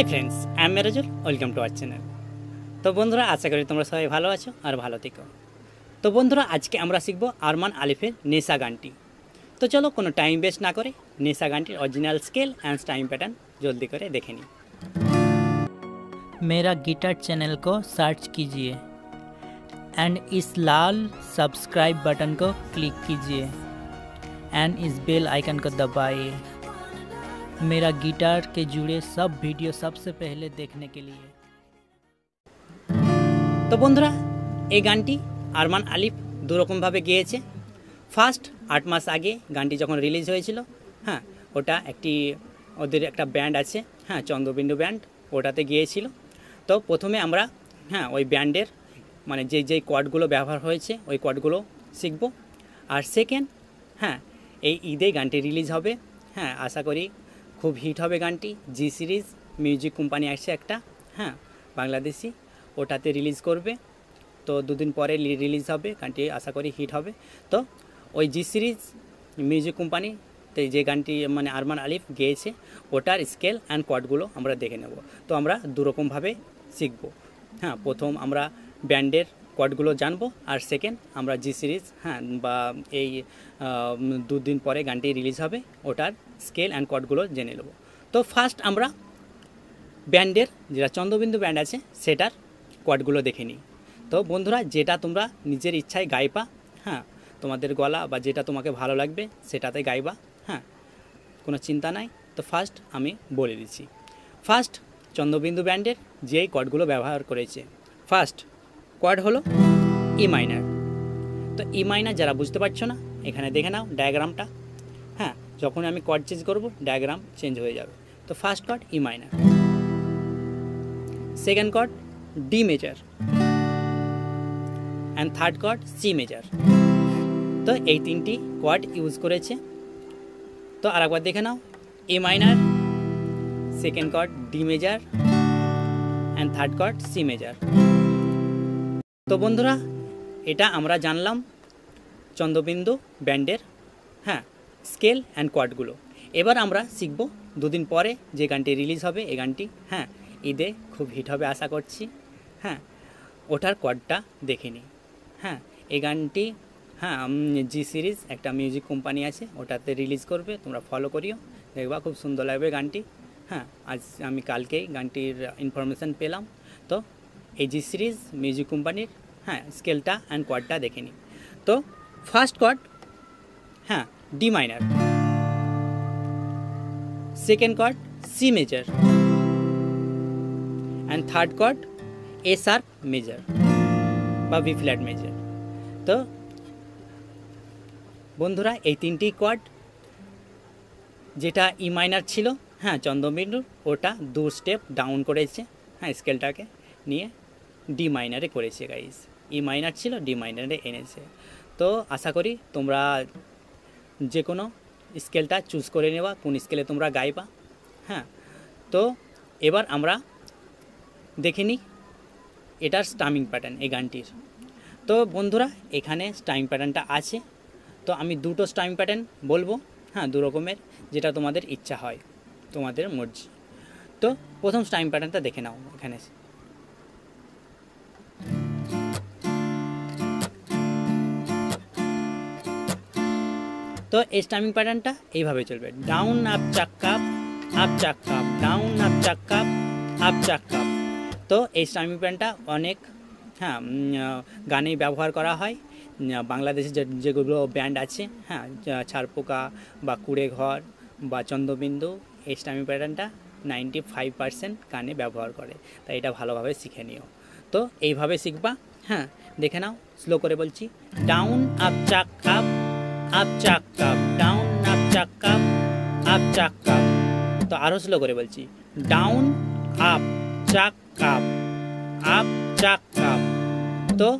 hi friends I am Merajul welcome to our channel তো বন্ধুরা আশা করি তোমরা সবাই ভালো আছো আর ভালো থেকো তো বন্ধুরা আজকে আমরা শিখবো আরমান আলিফের নেশা গানটি তো চলো কোনো টাইম ওয়েস্ট না করে নেশা গানটির original scale and time pattern জলদি করে দেখে নিই मेरा गिटार चैनल को सर्च कीजिए एंड इस लाल सब्सक्राइब बटन को क्लिक कीजिए एंड इस बेल आइकन को दबाइए मेरा गिटार के जुड़े सब वीडियो सबसे पहले देखने के लिए তো বন্ধুরা এই গানটি আরমান আলিফ দুরকমভাবে গেয়েছে ফার্স্ট আট মাস আগে গানটি যখন রিলিজ হয়েছিল হ্যাঁ ওটা একটি ওদের একটা ব্যান্ড আছে হ্যাঁ চন্দ্রবিন্দু ব্যান্ড ওটাতে গিয়েছিল তো প্রথমে আমরা হ্যাঁ ওই ব্যান্ডের মানে যে যেই কোয়াডগুলো ব্যবহার হয়েছে ওই কোয়াডগুলো শিখব আর সেকেন্ড হ্যাঁ এই ঈদে গানটি রিলিজ হবে হ্যাঁ আশা করি খুব হিট হবে গানটি। জি সিরিজ মিউজিক কোম্পানি আসছে একটা হ্যাঁ বাংলাদেশি। ওটাতে রিলিজ করবে। তো দুদিন পরে রিলিজ হবে, গানটি আশা করি হিট হবে। তো ওই জি সিরিজ মিউজিক কোম্পানিতে যে গানটি মানে আরমান আলিফ গেয়েছে, ওটার স্কেল অ্যান্ড কোয়াডগুলো আমরা দেখে নেব। তো আমরা দুরকমভাবে শিখব। হ্যাঁ প্রথম আমরা ব্যান্ডের কোয়াডগুলো জানব, আর সেকেন্ড আমরা জি সিরিজ হ্যাঁ বা এই দুদিন পরে গানটি রিলিজ হবে, ওটার স্কেল অ্যান্ড কোয়াডগুলো জেনে নেব। তো ফার্স্ট আমরা ব্যান্ডের, যেটা চন্দ্রবিন্দু ব্যান্ড আছে, সেটার কোয়াডগুলো দেখে নিই। তো বন্ধুরা, যেটা তোমরা নিজের ইচ্ছায় গাইবা হ্যাঁ তোমাদের গলা বা যেটা তোমাকে ভালো লাগবে, সেটাতে গাইবা হ্যাঁ কোনো চিন্তা নাই। তো ফার্স্ট আমি বলে দিচ্ছি। ফার্স্ট চন্দ্রবিন্দু ব্যান্ডের যেই কর্ডগুলো ব্যবহার করেছে। ফার্স্ট কোয়াড হলো ই মাইনার তো ই মাইনার যারা বুঝতে পারছ না, এখানে দেখে নাও ডায়াগ্রামটা হ্যাঁ যখন আমি কর্ড চেঞ্জ করব ডায়াগ্রাম চেঞ্জ হয়ে যাবে। তো first chord E minor second chord D major and third chord C major তো এই তিনটি কোয়াড ইউজ করেছে। তো আর একবার দেখে নাও। A minor second chord D major and third chord C major তো বন্ধুরা, এটা আমরা জানলাম চন্দ্রবিন্দু ব্যান্ডের। হ্যাঁ স্কেল অ্যান্ড কোয়াডগুলো এবার আমরা শিখব দুদিন পরে যে গানটি রিলিজ হবে, এই গানটি। হ্যাঁ ঈদে খুব হিট হবে আশা করছি। হ্যাঁ ওটার কোয়াডটা দেখে নিই। হ্যাঁ এই গানটি হ্যাঁ জি সিরিজ একটা মিউজিক কোম্পানি আছে, ওটাতে রিলিজ করবে, তোমরা ফলো করিও। দেখবা খুব সুন্দর লাগবে গানটি। হ্যাঁ আজ আমি কালকেই গানটির ইনফরমেশান পেলাম। তো, এই জি সিরিজ মিউজিক কোম্পানির হ্যাঁ স্কেলটা অ্যান্ড কোয়াডটা দেখে নিই। তো ফার্স্ট কোয়াড হ্যাঁ D minor second chord C major and third chord A sharp major বা বি ফ্ল্যাট মেজার তো, বন্ধুরা, এই তিনটি কর্ড যেটা ই মাইনার ছিল হ্যাঁ চন্দ্রবিন্দুর ওটা দু স্টেপ ডাউন করেছে হ্যাঁ স্কেলটাকে নিয়ে ডি মাইনারে করেছে গাইস ই মাইনার ছিল ডি মাইনারে এনেছে। তো, আশা করি তোমরা যে কোনো স্কেলটা চুজ করে নেওয়া, কোন স্কেলে তোমরা গাইবা হ্যাঁ? তো এবার আমরা দেখে নিই এটার স্টামিং প্যাটার্ন এই গানটির। তো বন্ধুরা, এখানে স্টাইম প্যাটার্নটা আছে। তো আমি দুটো স্টাইম প্যাটার্ন বলব হ্যাঁ দু রকমের, যেটা তোমাদের ইচ্ছা হয়, তোমাদের মর্জি। তো প্রথম স্টাইম প্যাটার্নটা দেখে নাও এখানে। তো এই স্টামিং প্যাটার্নটা এইভাবে চলবে। Down up chuck up up chuck up down up chuck up up chuck up তো এই স্টাইমিং প্যাটার্নটা অনেক হ্যাঁ গানেই ব্যবহার করা হয়। বাংলাদেশে যে, যেগুলো ব্যান্ড আছে হ্যাঁ ছারপোকা বা কুড়ে ঘর বা চন্দ্রবিন্দু, এই স্টামিং প্যাটার্নটা নাইনটি ফাইভ পার্সেন্ট গানে ব্যবহার করে। তাই এটা ভালোভাবে শিখে নিও। তো এইভাবে শিখবা হ্যাঁ দেখে নাও স্লো করে বলছি। Down up chuck up up chuck up, down, up chuck up, up chuck up. তো আরও স্লো করে বলছি। Down, up chuck up, up chuck up. তো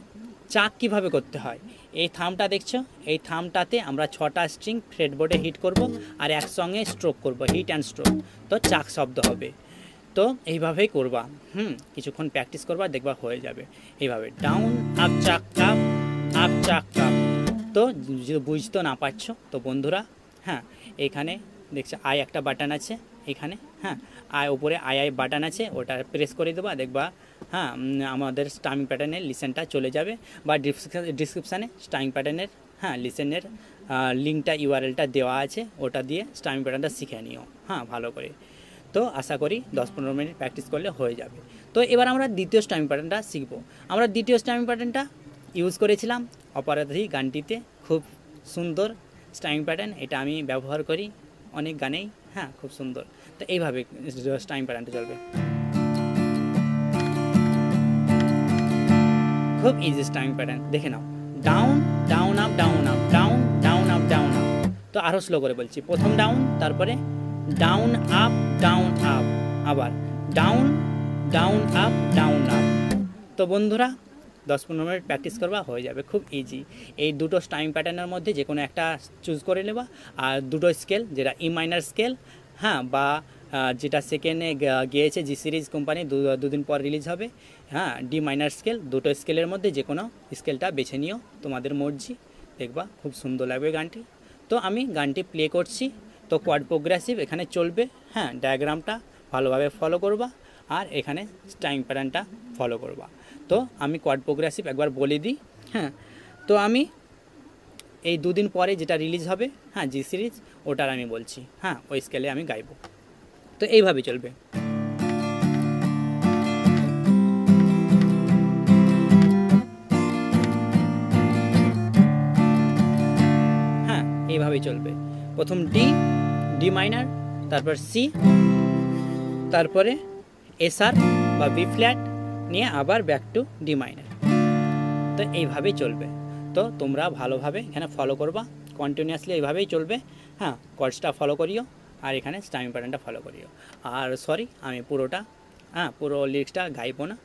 চাক কীভাবে করতে হয়? এই থামটা দেখছ? এই থামটাতে আমরা ছটা স্ট্রিং ফ্রেডবোর্ডে হিট করব আর একসঙ্গে স্ট্রোক করব হিট অ্যান্ড স্ট্রোক তো চাক শব্দ হবে। তো এইভাবেই করবা। হুম, কিছুক্ষণ প্র্যাকটিস করবা, দেখবা হয়ে যাবে। এইভাবে, down, up chuck up, up chuck up. তো যদি বুঝতে না পারছ, তো বন্ধুরা হ্যাঁ এখানে দেখছ আই একটা বাটন আছে, এখানে হ্যাঁ আর ওপরে আই আই বাটন আছে, ওটা প্রেস করে দেবা, দেখবা হ্যাঁ আমাদের স্টামিং প্যাটার্নের লিসেনটা চলে যাবে, বা ডিসক্রিপশানে স্টামিং প্যাটার্নের হ্যাঁ লিসেনের লিঙ্কটা ইউআরএলটা দেওয়া আছে, ওটা দিয়ে স্টামিং প্যাটার্নটা শিখে নিও হ্যাঁ ভালো করে। তো আশা করি দশ পনেরো মিনিট প্র্যাকটিস করলে হয়ে যাবে। তো এবার আমরা দ্বিতীয় স্টামিং প্যাটার্নটা শিখব। আমরা দ্বিতীয় স্টামিং প্যাটার্নটা ইউজ করেছিলাম অপরাধী গানটিতে। খুব সুন্দর স্টাইং প্যাটার্ন, এটা আমি ব্যবহার করি অনেক গানেই। হ্যাঁ খুব সুন্দর। তো এইভাবে স্টাইং প্যাটার্নটা চলবে। খুব ইজি স্টাইং প্যাটার্ন। দেখে নাও। Down down up down up down down up down up তো আরও স্লো করে বলছি। প্রথম ডাউন তারপরে ডাউন আপ ডাউন আপ আবার। Down down up down up তো বন্ধুরা দশ পনেরো মিনিট প্র্যাকটিস করবা, হয়ে যাবে। খুব ইজি এই দুটো টাইম প্যাটার্নের মধ্যে যে কোনো একটা চুজ করে নেবা। আর দুটো স্কেল যেটা ই মাইনার স্কেল হ্যাঁ বা যেটা সেকেন্ডে গিয়েছে জি সিরিজ কোম্পানি দুদিন পর রিলিজ হবে হ্যাঁ ডি মাইনার স্কেল দুটো স্কেলের মধ্যে যে কোনো স্কেলটা বেছে নিও, তোমাদের মর্জি। দেখবা, খুব সুন্দর লাগবে গানটি। তো আমি গানটি প্লে করছি। তো কোয়াড প্রোগ্রেসিভ এখানে চলবে হ্যাঁ ডায়াগ্রামটা ভালোভাবে ফলো করবা। আর এখানে টাইম প্যাটার্নটা ফলো করবা। তো আমি কোয়াড প্রোগ্রেসিভ একবার বলে দিই হ্যাঁ? তো আমি এই দুদিন পরে যেটা রিলিজ হবে হ্যাঁ জি সিরিজ ওটার আমি বলছি হ্যাঁ ওই স্কেলে আমি গাইবো। তো এইভাবে চলবে। হ্যাঁ এইভাবেই চলবে। প্রথম ডি ডি মাইনার তারপর সি তারপরে এসআর বা বি ফ্ল্যাট নিয়ে আবার ব্যাক টু ডি মাইনার তো এইভাবেই চলবে। তো তোমরা ভালোভাবে এখানে ফলো করবা। কন্টিনিউয়াসলি এইভাবেই চলবে। হ্যাঁ কর্সটা ফলো করিও আর এখানে স্টাইম প্যাটার্নটা ফলো করিও। আর সরি আমি পুরোটা হ্যাঁ পুরো লিরিক্সটা গাইবো না।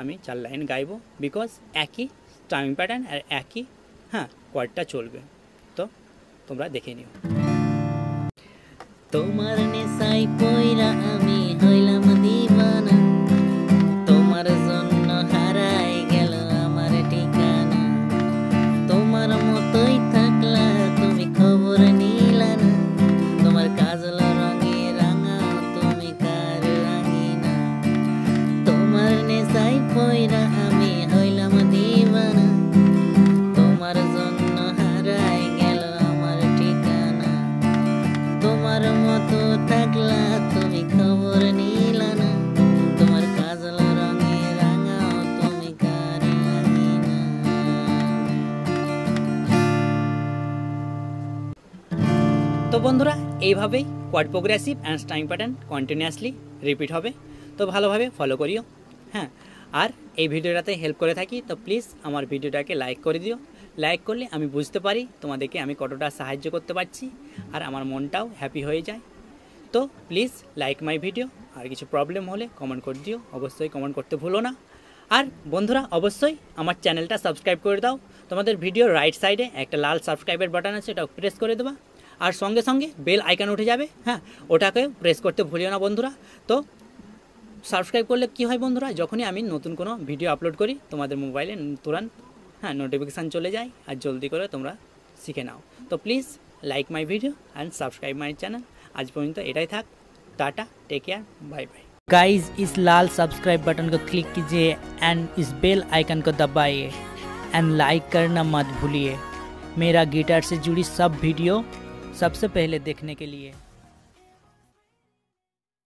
আমি চার লাইন গাইবো বিকজ একই টাইম প্যাটার্ন আর একই হ্যাঁ কোয়াডটা চলবে। তো তোমরা দেখে নিও। তোমার নেশাই পয়রা তো বন্ধুরা, এইভাবেই quad progressive and time pattern continuously repeat হবে। তো ভালোভাবে ফলো করিও হ্যাঁ। আর এই ভিডিওটাতে হেল্প করে থাকি, তো প্লিজ আমার ভিডিওটাকে লাইক করে দিও। লাইক করলে আমি বুঝতে পারি তোমাদেরকে আমি কতটা সাহায্য করতে পারছি আর আমার মনটাও হ্যাপি হয়ে যায়। তো প্লিজ লাইক মাই ভিডিও আর কিছু প্রবলেম হলে কমেন্ট করে দিও, অবশ্যই কমেন্ট করতে ভুলো না। আর বন্ধুরা, অবশ্যই আমার চ্যানেলটা সাবস্ক্রাইব করে দাও। তোমাদের ভিডিও রাইট সাইডে একটা লাল সাবস্ক্রাইবের বাটন আছে ওটা প্রেস করে দেবা। আর সঙ্গে সঙ্গে বেল আইকন উঠে যাবে হ্যাঁ ওটাকে প্রেস করতে ভুলিও না বন্ধুরা তো সাবস্ক্রাইব করলে কি হয় বন্ধুরা যখনই আমি নতুন কোনো ভিডিও আপলোড করি তোমাদের মোবাইলে তুরান্ত হ্যাঁ নোটিফিকেশান চলে যায় আর জলদি করে তোমরা শিখে নাও তো please like my video and subscribe my channel আজ পর্যন্ত এটাই থাক tata take care bye bye guys इस लाल सब्सक्राइब बटन को क्लिक कीजिए एंड इस बेल आइकन को दबाइए एंड लाइक करना मत भूलिए मेरा गिटार से जुड़ी सब वीडियो सबसे पहले देखने के लिए।